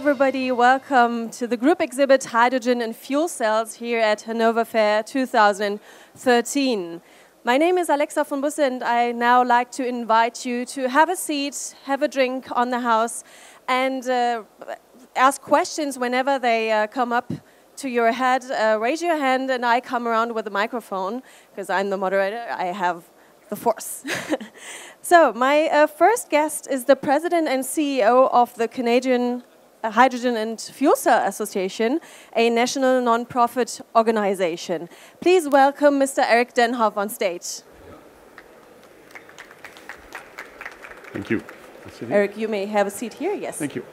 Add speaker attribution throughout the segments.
Speaker 1: everybody. Welcome to the group exhibit Hydrogen and Fuel Cells here at Hanover Fair 2013. My name is Alexa von Busse and I now like to invite you to have a seat, have a drink on the house and uh, ask questions whenever they uh, come up to your head. Uh, raise your hand and I come around with a microphone because I'm the moderator. I have the force. so my uh, first guest is the president and CEO of the Canadian Hydrogen and Fuel Cell Association, a national non-profit organization. Please welcome Mr. Eric Denhoff on stage.
Speaker 2: Thank you.
Speaker 1: Eric, you may have a seat here, yes.
Speaker 2: Thank you.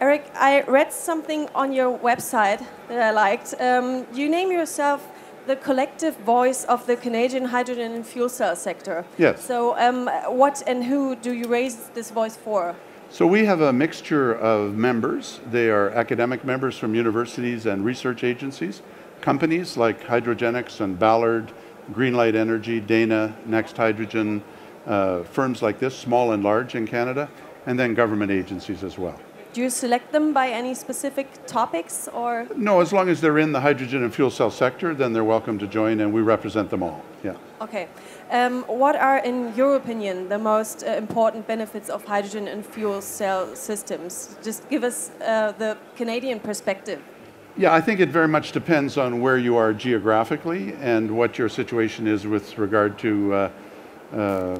Speaker 1: Eric, I read something on your website that I liked. Um, you name yourself the collective voice of the Canadian hydrogen and fuel cell sector.
Speaker 2: Yes.
Speaker 1: So, um, what and who do you raise this voice for?
Speaker 2: So, we have a mixture of members. They are academic members from universities and research agencies, companies like Hydrogenics and Ballard, Greenlight Energy, Dana, Next Hydrogen, uh, firms like this, small and large in Canada, and then government agencies as well.
Speaker 1: Do you select them by any specific topics or?
Speaker 2: No, as long as they're in the hydrogen and fuel cell sector, then they're welcome to join and we represent them all. Yeah.
Speaker 1: Okay. Um, what are, in your opinion, the most uh, important benefits of hydrogen and fuel cell systems? Just give us uh, the Canadian perspective.
Speaker 2: Yeah, I think it very much depends on where you are geographically and what your situation is with regard to uh, uh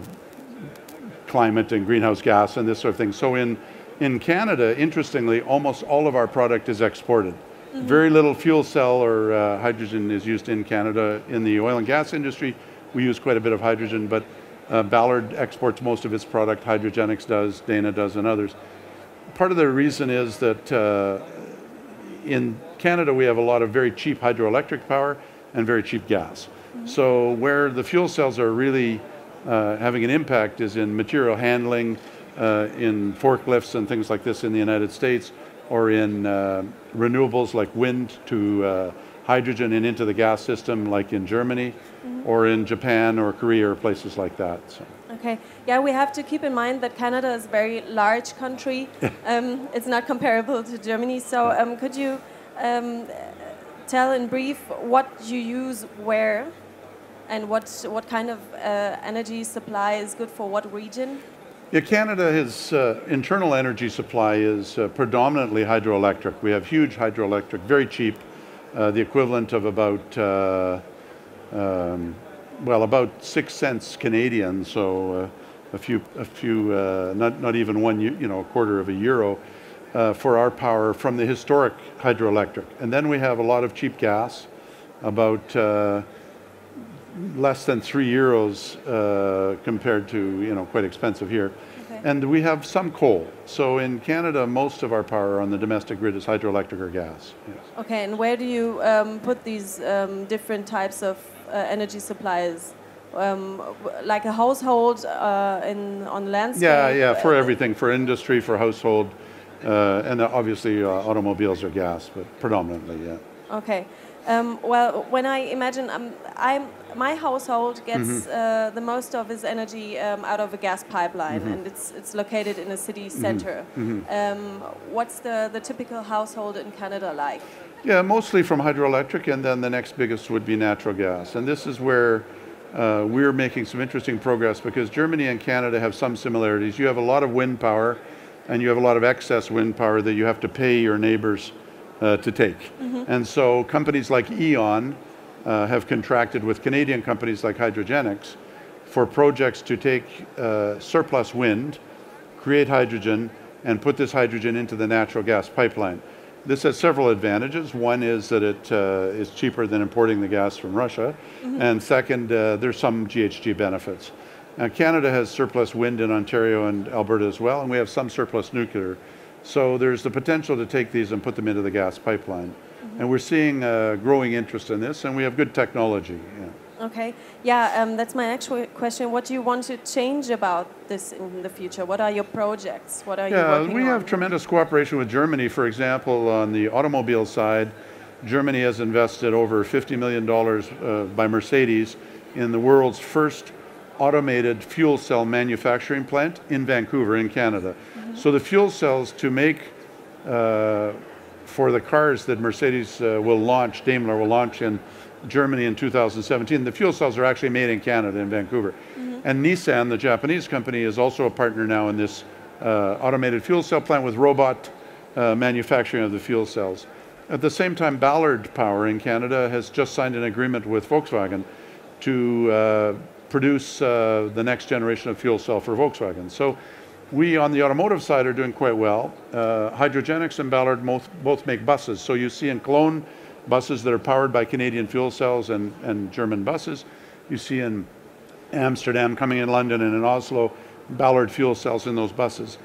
Speaker 2: climate and greenhouse gas and this sort of thing. So in in Canada, interestingly, almost all of our product is exported. Mm -hmm. Very little fuel cell or uh, hydrogen is used in Canada. In the oil and gas industry, we use quite a bit of hydrogen, but uh, Ballard exports most of its product, Hydrogenics does, Dana does, and others. Part of the reason is that uh, in Canada we have a lot of very cheap hydroelectric power and very cheap gas. Mm -hmm. So where the fuel cells are really uh, having an impact is in material handling, uh, in forklifts and things like this in the United States, or in uh, renewables like wind to uh, hydrogen and into the gas system like in Germany, mm -hmm. or in Japan or Korea or places like that. So.
Speaker 1: Okay. Yeah, we have to keep in mind that Canada is a very large country. um, it's not comparable to Germany. So um, could you um, tell in brief what you use where and what, what kind of uh, energy supply is good for what region?
Speaker 2: Yeah, Canada, his uh, internal energy supply is uh, predominantly hydroelectric. We have huge hydroelectric, very cheap, uh, the equivalent of about, uh, um, well, about six cents Canadian, so uh, a few, a few uh, not, not even one, you know, a quarter of a euro for our power from the historic hydroelectric. And then we have a lot of cheap gas, about less than three euros uh, compared to you know quite expensive here. Okay. And we have some coal. So in Canada, most of our power on the domestic grid is hydroelectric or gas. Yes.
Speaker 1: Okay, and where do you um, put these um, different types of uh, energy supplies? Um, like a household uh, in on landscape?
Speaker 2: Yeah, yeah, for everything, for industry, for household, uh, and obviously uh, automobiles are gas, but predominantly, yeah.
Speaker 1: Okay. Um, well, when I imagine, um, I'm, my household gets mm -hmm. uh, the most of its energy um, out of a gas pipeline, mm -hmm. and it's, it's located in a city mm-hmm. center. Mm -hmm. what's the, the typical household in Canada like?
Speaker 2: Yeah, mostly from hydroelectric, and then the next biggest would be natural gas. And this is where uh, we're making some interesting progress because Germany and Canada have some similarities. You have a lot of wind power, and you have a lot of excess wind power that you have to pay your neighbors uh, to take. Mm -hmm. And so companies like E.ON uh, have contracted with Canadian companies like Hydrogenics for projects to take uh, surplus wind, create hydrogen, and put this hydrogen into the natural gas pipeline. This has several advantages. One is that it uh, is cheaper than importing the gas from Russia. Mm -hmm. And second, uh, there's some GHG benefits. Now, Canada has surplus wind in Ontario and Alberta as well, and we have some surplus nuclear. So there's the potential to take these and put them into the gas pipeline. Mm -hmm. And we're seeing a growing interest in this, and we have good technology.
Speaker 1: Yeah. Okay. Yeah, um, that's my actual question. What do you want to change about this in the future? What are your projects? What are
Speaker 2: yeah,
Speaker 1: you working
Speaker 2: we
Speaker 1: on?
Speaker 2: have tremendous cooperation with Germany. For example, on the automobile side, Germany has invested over $50 million uh, by Mercedes in the world's first automated fuel cell manufacturing plant in Vancouver, in Canada. Mm -hmm. So the fuel cells to make uh, for the cars that Mercedes uh, will launch, Daimler will launch in Germany in 2017, the fuel cells are actually made in Canada, in Vancouver. Mm-hmm. And Nissan, the Japanese company, is also a partner now in this uh, automated fuel cell plant with robot uh, manufacturing of the fuel cells. At the same time, Ballard Power in Canada has just signed an agreement with Volkswagen to uh, produce uh, the next generation of fuel cell for Volkswagen. So we on the automotive side are doing quite well. Uh, Hydrogenics and Ballard both, both make buses. So you see in Cologne buses that are powered by Canadian fuel cells and, and German buses. You see in Amsterdam, coming in London and in Oslo, Ballard fuel cells in those buses.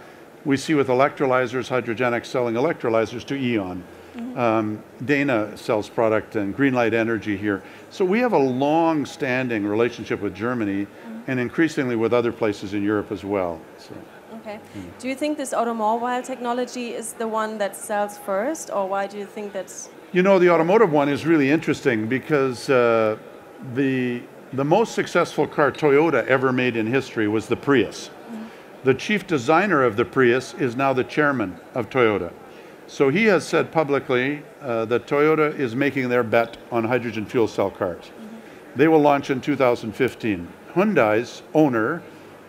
Speaker 2: We see with electrolyzers, Hydrogenics selling electrolyzers to E.ON. Mm-hmm. Um, Dana sells product and Greenlight Energy here. So we have a long standing relationship with Germany mm-hmm. and increasingly with other places in Europe as well. So.
Speaker 1: Okay. Mm. Do you think this automobile technology is the one that sells first, or why do you think that's?
Speaker 2: You know, the automotive one is really interesting because uh, the the most successful car Toyota ever made in history was the Prius. Mm-hmm. The chief designer of the Prius is now the chairman of Toyota. So he has said publicly uh, that Toyota is making their bet on hydrogen fuel cell cars. Mm-hmm. They will launch in 2015. Hyundai's owner,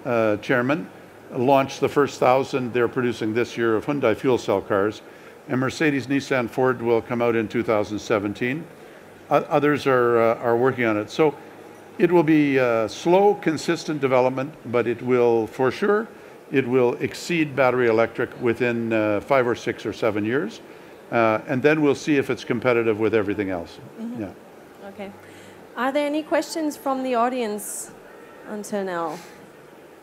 Speaker 2: uh, chairman, launched the first thousand they're producing this year of Hyundai fuel cell cars, and Mercedes, Nissan, Ford will come out in 2017. Others are, uh, are working on it. So it will be uh, slow, consistent development, but it will, for sure, it will exceed battery electric within uh, five or six or seven years. Uh, and then we'll see if it's competitive with everything else. Mm-hmm. Yeah.
Speaker 1: Okay. Are there any questions from the audience until now?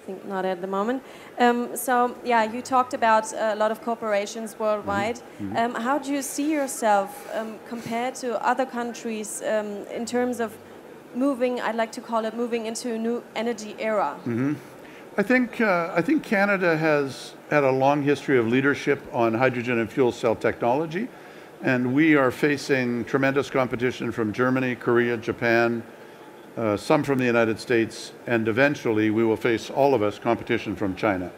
Speaker 1: I think not at the moment. Um, so, yeah, you talked about a lot of corporations worldwide. Mm-hmm. Um, how do you see yourself um, compared to other countries um, in terms of moving, I'd like to call it moving into a new energy era?
Speaker 2: Mm-hmm. I think, uh, I think Canada has had a long history of leadership on hydrogen and fuel cell technology, and we are facing tremendous competition from Germany, Korea, Japan, uh, some from the United States, and eventually we will face all of us competition from China.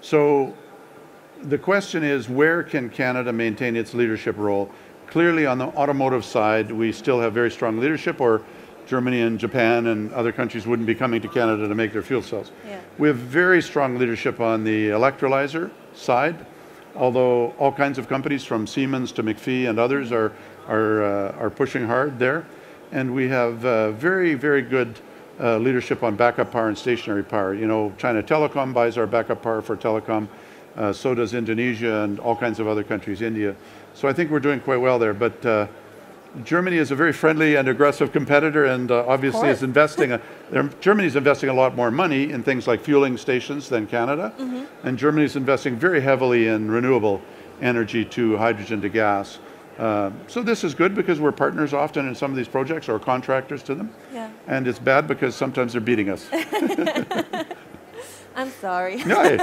Speaker 2: So the question is where can Canada maintain its leadership role? Clearly, on the automotive side, we still have very strong leadership, or Germany and Japan and other countries wouldn't be coming to Canada to make their fuel cells. Yeah. We have very strong leadership on the electrolyzer side, although all kinds of companies from Siemens to McPhy and others are, are, uh, are pushing hard there. And we have uh, very, very good uh, leadership on backup power and stationary power. You know, China Telecom buys our backup power for telecom. Uh, so does Indonesia and all kinds of other countries, India. So I think we're doing quite well there. But uh, Germany is a very friendly and aggressive competitor, and uh, obviously is investing. A, Germany is investing a lot more money in things like fueling stations than Canada, mm-hmm. and Germany is investing very heavily in renewable energy to hydrogen to gas. Uh, so this is good because we're partners often in some of these projects or contractors to them. Yeah. And it's bad because sometimes they're beating us.
Speaker 1: I'm sorry.
Speaker 2: no,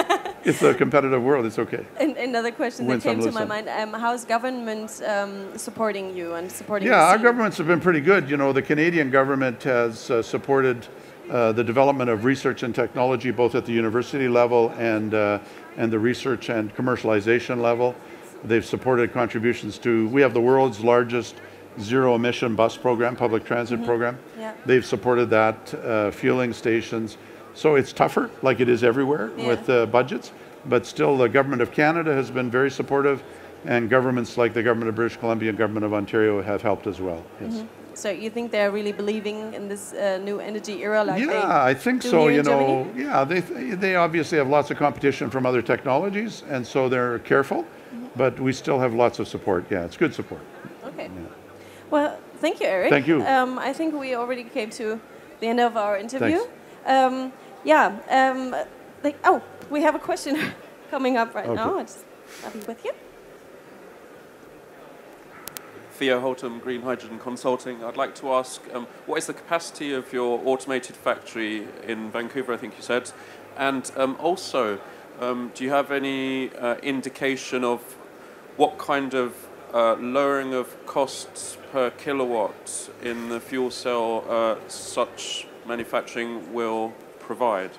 Speaker 2: it's a competitive world. It's okay.
Speaker 1: And another question Win that came to my mind: um, How is government um, supporting you and supporting?
Speaker 2: Yeah, our governments have been pretty good. You know, the Canadian government has uh, supported uh, the development of research and technology, both at the university level and uh, and the research and commercialization level. They've supported contributions to. We have the world's largest zero emission bus program, public transit mm -hmm. program. Yeah. They've supported that, uh, fueling stations. So it's tougher, like it is everywhere yeah. with uh, budgets, but still the government of Canada has been very supportive, and governments like the government of British Columbia and government of Ontario have helped as well. Yes. Mm-hmm.
Speaker 1: So you think they're really believing in this uh, new energy era, like
Speaker 2: yeah, I think so. You know, Germany? yeah, they they obviously have lots of competition from other technologies, and so they're careful. Mm-hmm. But we still have lots of support. Yeah, it's good support.
Speaker 1: Okay. Yeah. Well, thank you, Eric.
Speaker 2: Thank you.
Speaker 1: Um, I think we already came to the end of our interview. Um, yeah, um, like, oh, we have a question coming up right okay. now. I'll be with you.
Speaker 3: Theo Holtom, Green Hydrogen Consulting. I'd like to ask, um, what is the capacity of your automated factory in Vancouver, I think you said? And um, also, um, do you have any uh, indication of what kind of uh, lowering of costs per kilowatt in the fuel cell uh, such manufacturing will provide?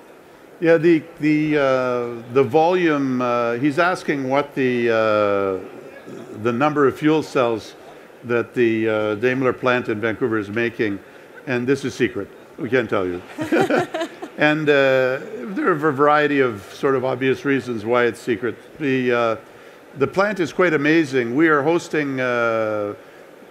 Speaker 2: Yeah, the the uh, the volume. Uh, he's asking what the uh, the number of fuel cells that the uh, Daimler plant in Vancouver is making, and this is secret. We can't tell you. and there are a variety of sort of obvious reasons why it's secret. The the plant is quite amazing. We are hosting.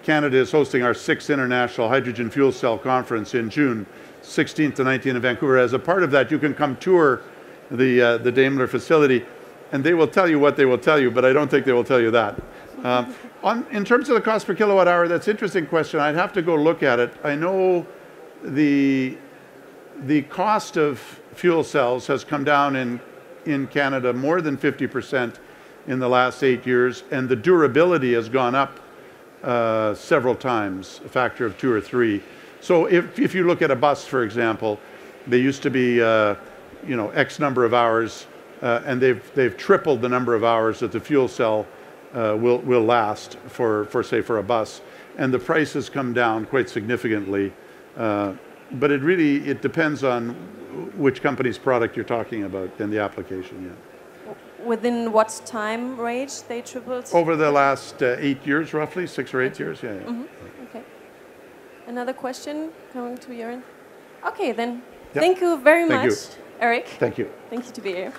Speaker 2: Canada is hosting our sixth international hydrogen fuel cell conference in June 16th to 19th in Vancouver. As a part of that, you can come tour the, uh, the Daimler facility, and they will tell you what they will tell you, but I don't think they will tell you that. Um, on, in terms of the cost per kilowatt hour, that's an interesting question. I'd have to go look at it. I know the, the cost of fuel cells has come down in, in Canada more than 50% in the last eight years, and the durability has gone up uh, several times, a factor of two or three. So if, if you look at a bus, for example, they used to be, uh, you know, X number of hours, uh, and they've, they've tripled the number of hours that the fuel cell uh, will, will last for, for, say, for a bus. And the price has come down quite significantly. Uh, but it really, it depends on which company's product you're talking about and the application, yeah
Speaker 1: within what time range they tripled?
Speaker 2: Over the last uh, eight years, roughly, six or eight years, yeah. yeah. Mm -hmm.
Speaker 1: Okay. Another question coming to your end? Okay, then. Yep. Thank you very
Speaker 2: Thank
Speaker 1: much,
Speaker 2: you.
Speaker 1: Eric.
Speaker 2: Thank you.
Speaker 1: Thank you to be here.